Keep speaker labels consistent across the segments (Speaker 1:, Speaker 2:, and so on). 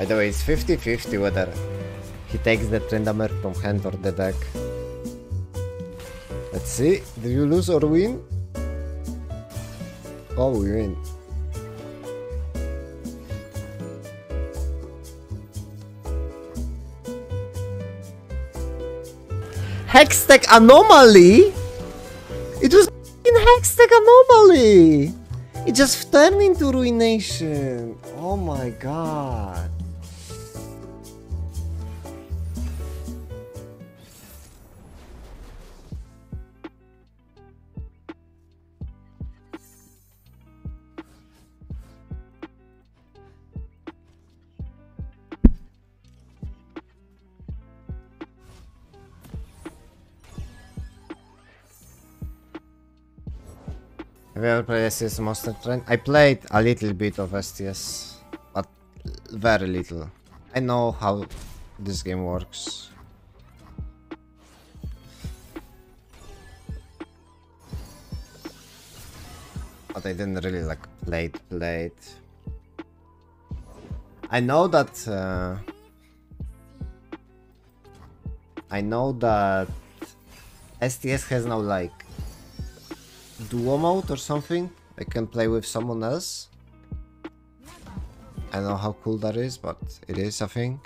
Speaker 1: By the way, it's 50-50 whether he takes the Tryndamere from hand or the deck. Let's see. do you lose or win? Oh, we win. Hextech Anomaly? It was in Hextech Anomaly! It just turned into Ruination. Oh my god. Have Monster Train? I played a little bit of STS, but very little. I know how this game works. But I didn't really like play it, play it. I know that... Uh, I know that STS has no like duo mode or something. I can play with someone else. I know how cool that is, but it is a thing.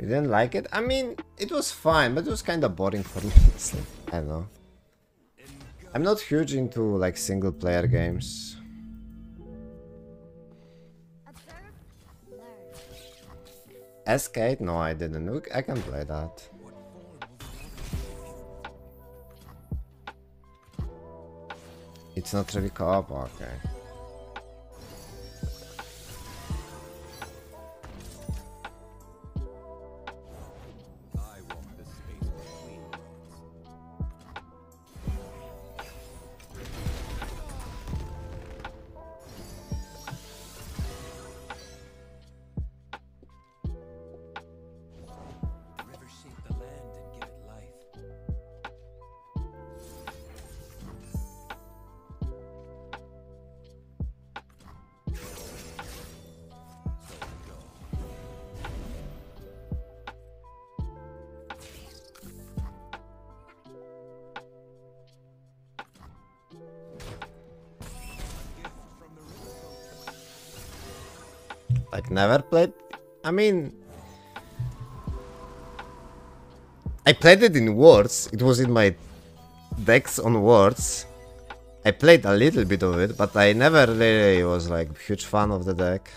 Speaker 1: You didn't like it? I mean, it was fine, but it was kind of boring for me. I don't know. I'm not huge into like single player games. Escape? No, I didn't. Look, I can play that. It's not really co-op? Okay. Like never played? I mean... I played it in Worlds, it was in my decks on Worlds. I played a little bit of it, but I never really was like huge fan of the deck.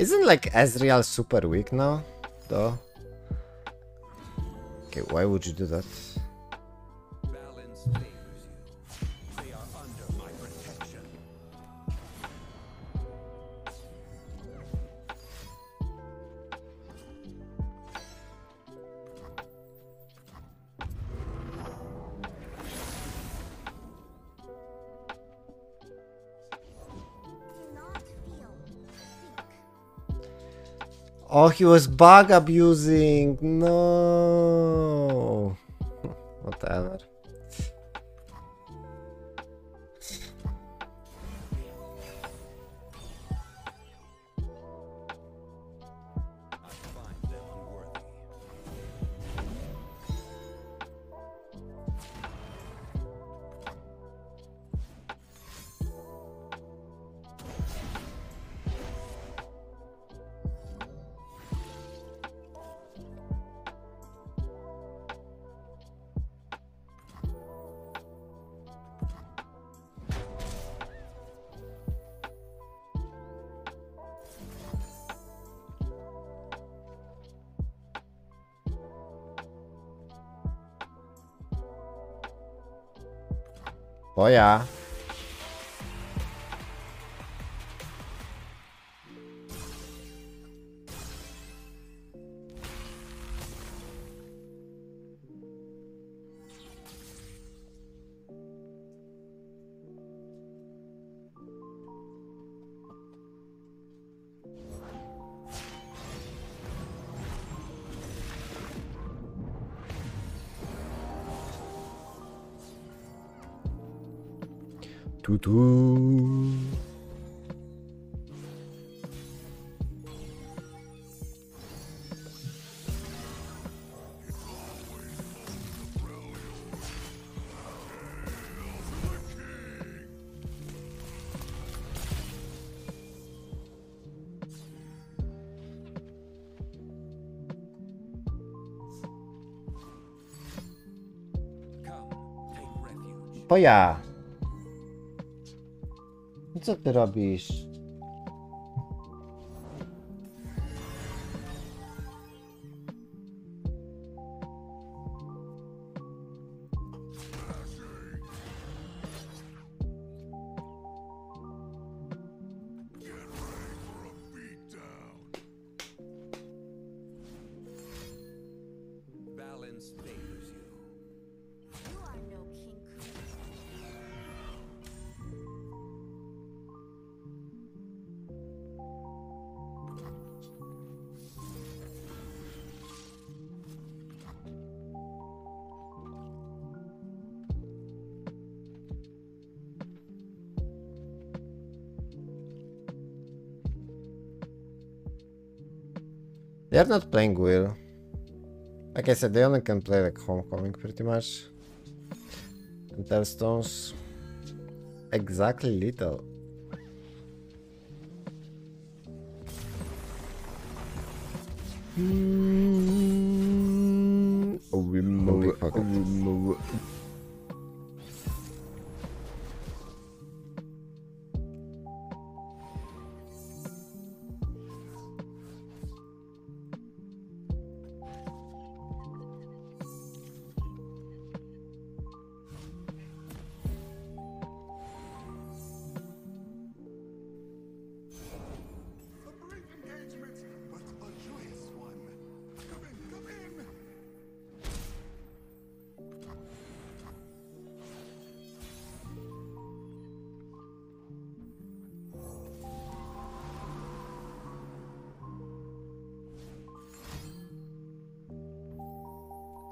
Speaker 1: Isn't like Ezreal super weak now, though? Okay, why would you do that? Oh, he was bug abusing. No. Whatever. Oh Tutu. To ja. Co ty robisz? They're not playing Will. Like I said, they only can play like Homecoming pretty much. And Tellstones. Exactly little. Oh, big pocket.
Speaker 2: A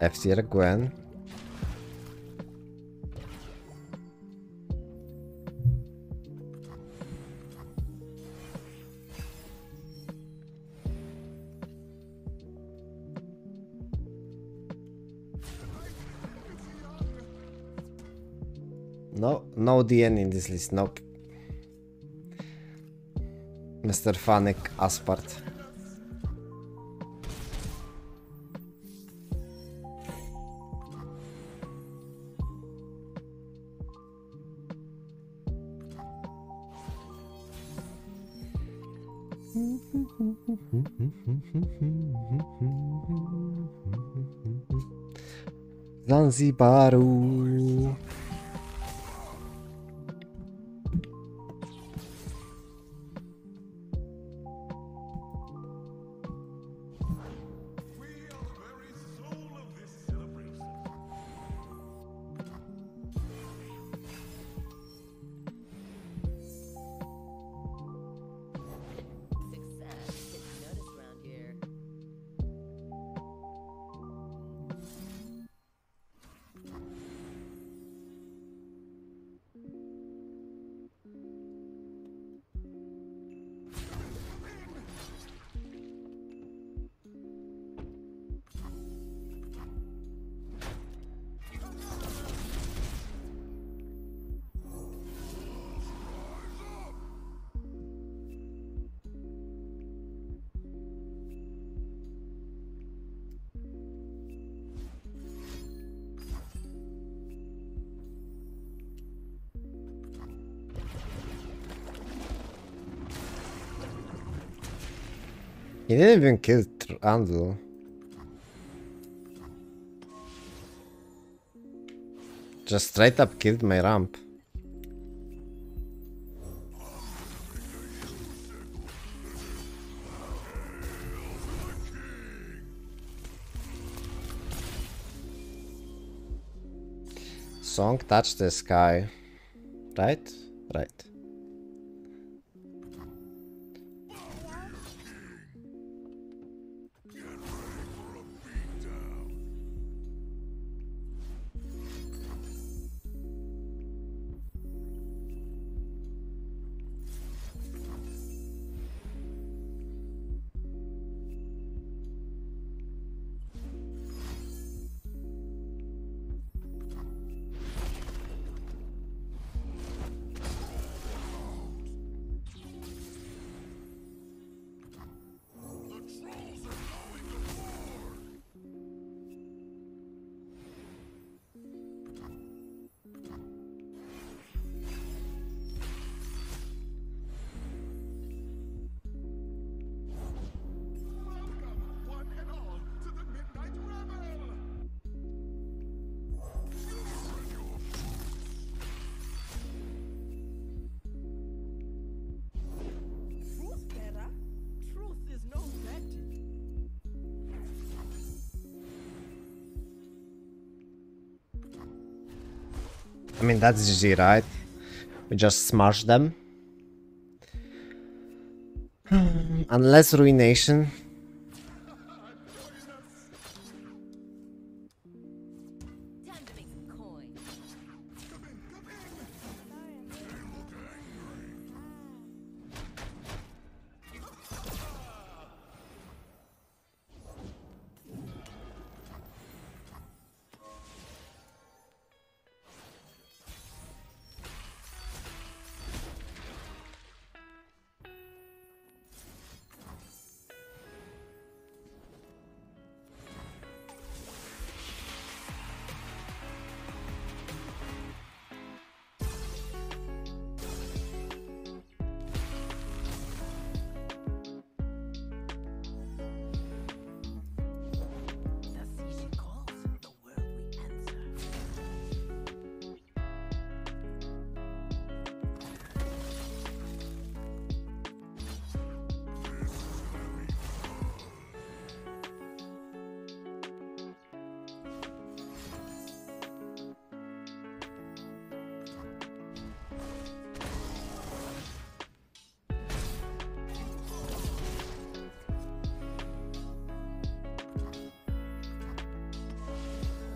Speaker 1: F0 Gwen. No, no DN in this list, no. Mr. Fanek Aspart. Zanzibaru He didn't even kill Anzu. Just straight up killed my ramp. Song touched the sky. Right? Right. I mean, that's GG, right? We just smash them. Hmm, unless Ruination.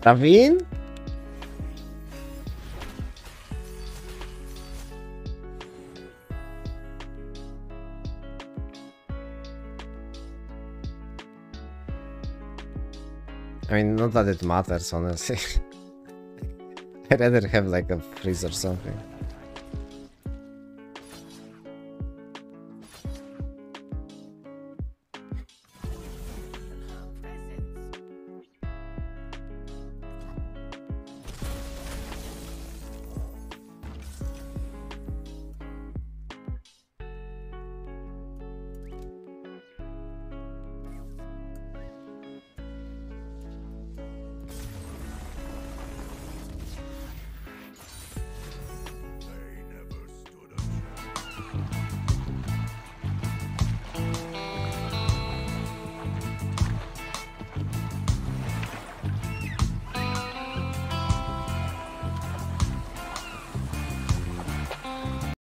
Speaker 1: Ravine? I mean, not that it matters, honestly. I'd rather have like a freeze or something.